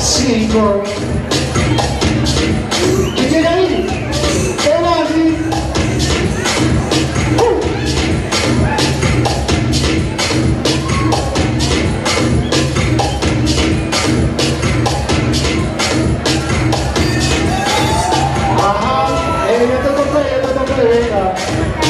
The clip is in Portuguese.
cinco. Que vem aí? É nove. Aham, ele eh, me tá acompanhando, acompanhando.